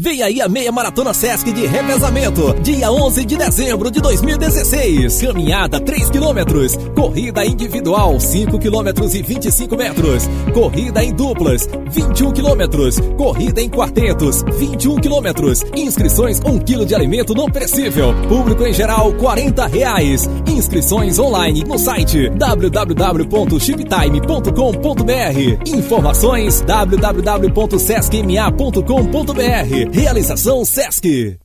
Vem aí a meia maratona Sesc de revezamento, dia 11 de dezembro de 2016. Caminhada 3 km, corrida individual 5 km e 25 metros, corrida em duplas 21 km, corrida em quartetos 21 km. Inscrições 1 kg de alimento não perecível. Público em geral 40 reais. Inscrições online no site www.shiptime.com.br. Informações www.sescma.com.br. Realização Sesc.